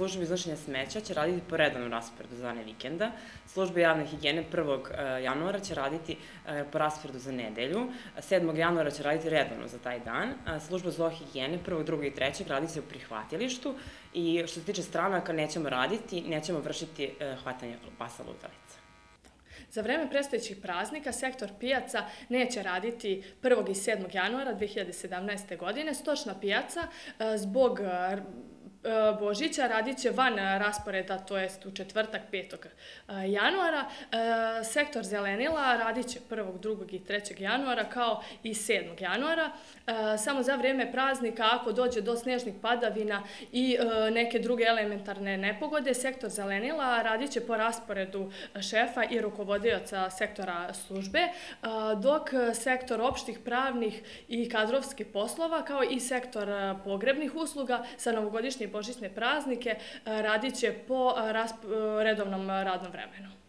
služba iznošenja smeća će raditi po redovnom rasporedu za dane vikenda. Služba javne higijene 1. januara će raditi po rasporedu za nedelju. 7. januara će raditi redovno za taj dan. Služba higijene 1. 2. i 3. raditi se u prihvatilištu i što se tiče stranaka nećemo raditi, nećemo vršiti hvatanje pasa lutalica. Za vreme predstojećih praznika sektor pijaca neće raditi 1. i 7. januara 2017. godine. Stočna pijaca zbog E, Božića radit će van rasporeda, to jest u četvrtak 5. E, januara. E, sektor zelenila radit će 1., 2. i 3. januara kao i 7. januara. Samo za vreme praznika, ako dođe do snežnih padavina i neke druge elementarne nepogode, sektor zelenila radit će po rasporedu šefa i rukovodioca sektora službe, dok sektor opštih pravnih i kadrovskih poslova, kao i sektor pogrebnih usluga sa novogodišnjim božićne praznike e, radit će po e, redovnom radnom vremenu.